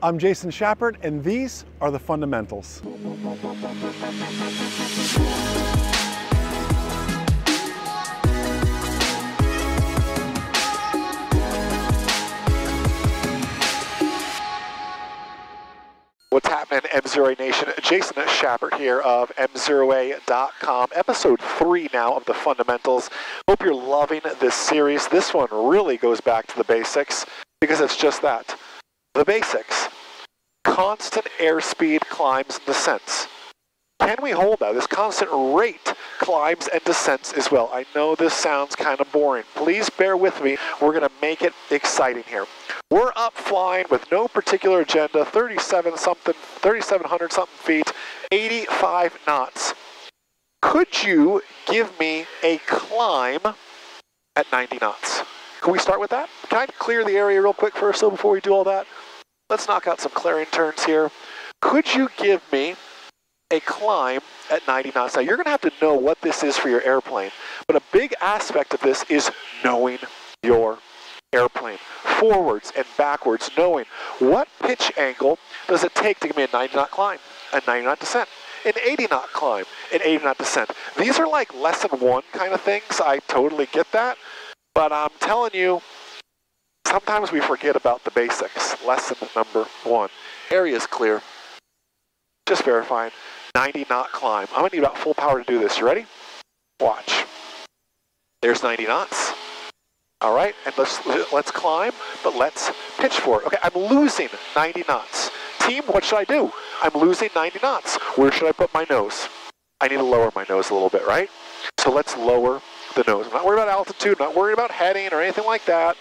I'm Jason Schappert, and these are the fundamentals. What's happening, MzeroA Nation? Jason Schappert here of MzeroA.com. Episode three now of the fundamentals. Hope you're loving this series. This one really goes back to the basics because it's just that the basics. Constant airspeed climbs and descents. Can we hold that? This constant rate climbs and descents as well. I know this sounds kind of boring. Please bear with me. We're going to make it exciting here. We're up flying with no particular agenda, 37 something, 3,700 something feet, 85 knots. Could you give me a climb at 90 knots? Can we start with that? Can I clear the area real quick first, though, before we do all that? Let's knock out some clearing turns here. Could you give me a climb at 90 knots? Now, you're going to have to know what this is for your airplane, but a big aspect of this is knowing your airplane, forwards and backwards, knowing what pitch angle does it take to give me a 90 knot climb, a 90 knot descent, an 80 knot climb, an 80 knot descent. These are like lesson one kind of things. I totally get that. But I'm telling you, sometimes we forget about the basics. Lesson number one. Area is clear. Just verifying. 90 knot climb. I'm going to need about full power to do this. You ready? Watch. There's 90 knots. All right, and let's let's climb, but let's pitch for it. Okay, I'm losing 90 knots. Team, what should I do? I'm losing 90 knots. Where should I put my nose? I need to lower my nose a little bit, right? So let's lower the nose. I'm not worried about altitude, not worried about heading or anything like that.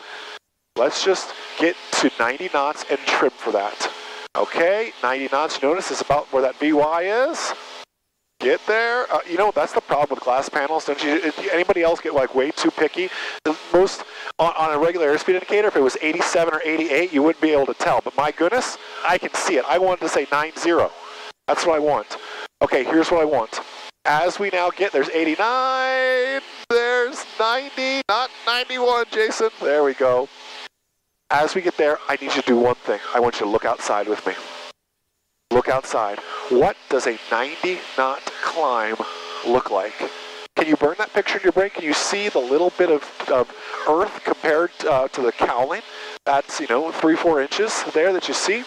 Let's just get to 90 knots and trim for that. Okay, 90 knots, notice is about where that VY is. Get there. Uh, you know, that's the problem with glass panels. Don't you, anybody else get like way too picky? Most, on, on a regular airspeed indicator, if it was 87 or 88, you wouldn't be able to tell. But my goodness, I can see it. I wanted to say 90. That's what I want. Okay, here's what I want. As we now get, there's 89, there's 90, not 91, Jason. There we go. As we get there, I need you to do one thing. I want you to look outside with me. Look outside. What does a 90 knot climb look like? Can you burn that picture in your brain? Can you see the little bit of, of earth compared uh, to the cowling? That's, you know, three, four inches there that you see.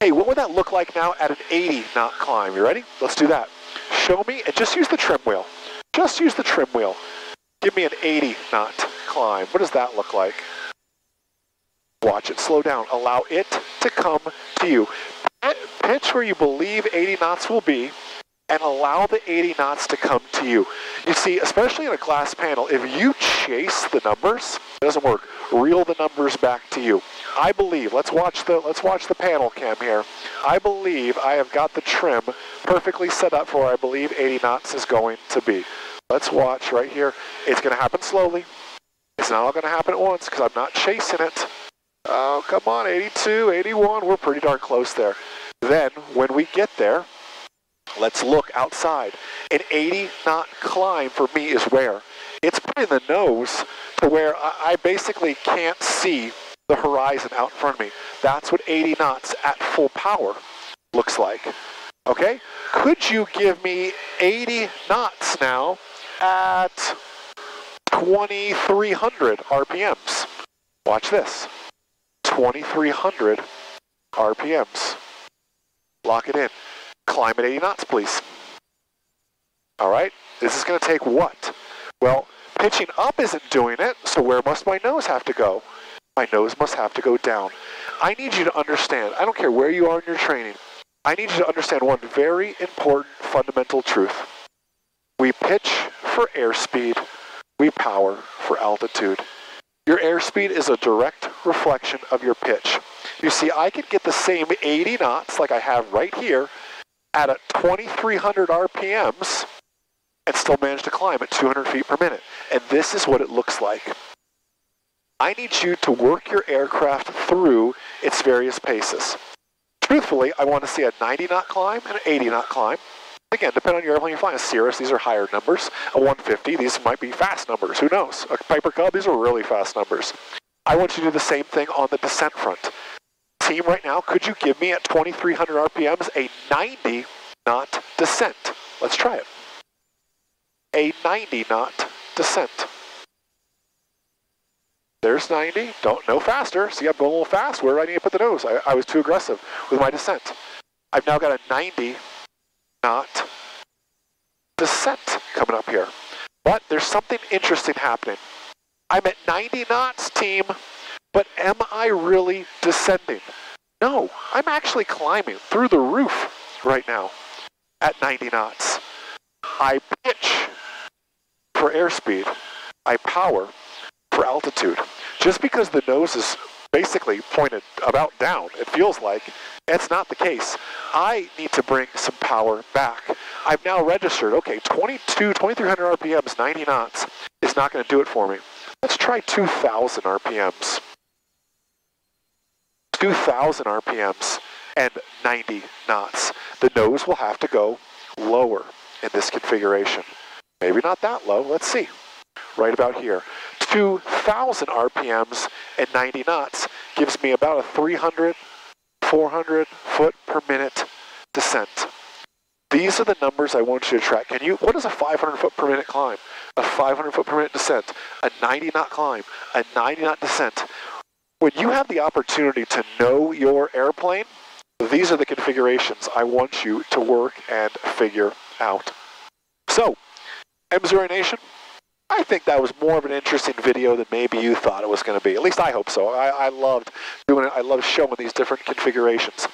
Hey, what would that look like now at an 80 knot climb? You ready? Let's do that. Show me, and just use the trim wheel. Just use the trim wheel. Give me an 80 knot climb. What does that look like? Watch it slow down. Allow it to come to you. Pitch where you believe 80 knots will be and allow the 80 knots to come to you. You see, especially in a glass panel, if you chase the numbers, it doesn't work. Reel the numbers back to you. I believe, let's watch the let's watch the panel cam here. I believe I have got the trim perfectly set up for I believe 80 knots is going to be. Let's watch right here. It's going to happen slowly. It's not all going to happen at once because I'm not chasing it. Oh, come on, 82, 81, we're pretty darn close there. Then, when we get there, let's look outside. An 80 knot climb for me is where? It's putting the nose to where I basically can't see the horizon out in front of me. That's what 80 knots at full power looks like. Okay? Could you give me 80 knots now at 2,300 RPMs? Watch this. 2,300 RPMs. Lock it in. Climb at 80 knots, please. All right, this is going to take what? Well, pitching up isn't doing it, so where must my nose have to go? My nose must have to go down. I need you to understand, I don't care where you are in your training, I need you to understand one very important fundamental truth. We pitch for airspeed, we power for altitude. Your airspeed is a direct reflection of your pitch. You see, I could get the same 80 knots like I have right here at a 2,300 RPMs and still manage to climb at 200 feet per minute. And this is what it looks like. I need you to work your aircraft through its various paces. Truthfully, I want to see a 90 knot climb and an 80 knot climb. Again, depending on your airplane you fly. A Cirrus, these are higher numbers. A 150, these might be fast numbers. Who knows? A Piper Cub, these are really fast numbers. I want you to do the same thing on the descent front. team right now, could you give me at 2,300 RPMs a 90 knot descent? Let's try it. A 90 knot descent. There's 90. Don't no faster. See, I'm going a little fast. Where do I need to put the nose? I, I was too aggressive with my descent. I've now got a 90 knot descent coming up here. But there's something interesting happening. I'm at 90 knots, team, but am I really descending? No, I'm actually climbing through the roof right now at 90 knots. I pitch for airspeed. I power for altitude. Just because the nose is basically pointed about down, it feels like, it's not the case. I need to bring some power back. I've now registered, okay, 22, 2300 RPMs, 90 knots is not going to do it for me. Let's try 2000 RPMs. 2000 RPMs and 90 knots. The nose will have to go lower in this configuration. Maybe not that low, let's see. Right about here. 2,000 RPMs and 90 knots gives me about a 300, 400 foot per minute descent. These are the numbers I want you to track. Can you, what is a 500 foot per minute climb? A 500 foot per minute descent, a 90 knot climb, a 90 knot descent. When you have the opportunity to know your airplane, these are the configurations I want you to work and figure out. So, M0 Nation, I think that was more of an interesting video than maybe you thought it was going to be. At least I hope so. I, I loved doing it. I love showing these different configurations.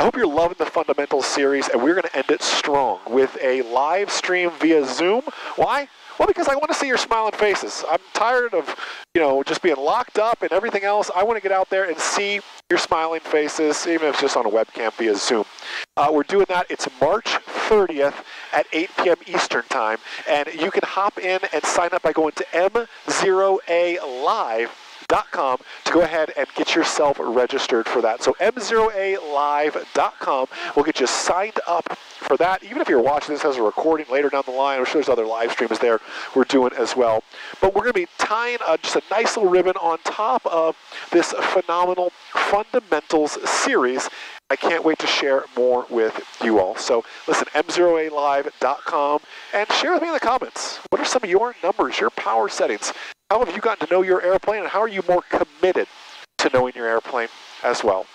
I hope you're loving the Fundamentals series, and we're going to end it strong with a live stream via Zoom. Why? Well, because I want to see your smiling faces. I'm tired of, you know, just being locked up and everything else. I want to get out there and see your smiling faces, even if it's just on a webcam via Zoom. Uh, we're doing that. It's March 30th at 8 p.m. Eastern Time, and you can hop in and sign up by going to MzeroA Live mzeroalive.com to go ahead and get yourself registered for that. So mzeroalive.com will get you signed up for that. Even if you're watching this as a recording later down the line, I'm sure there's other live streams there we're doing as well. But we're going to be tying a, just a nice little ribbon on top of this phenomenal fundamentals series. I can't wait to share more with you all. So listen, mzeroalive.com and share with me in the comments. What are some of your numbers, your power settings? How have you gotten to know your airplane and how are you more committed to knowing your airplane as well?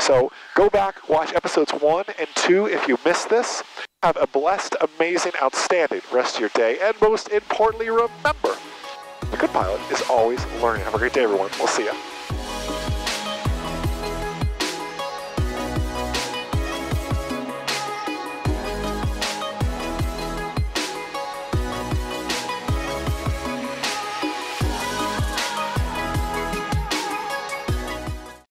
So go back, watch episodes one and two if you missed this. Have a blessed, amazing, outstanding rest of your day. And most importantly, remember, the good pilot is always learning. Have a great day, everyone. We'll see you.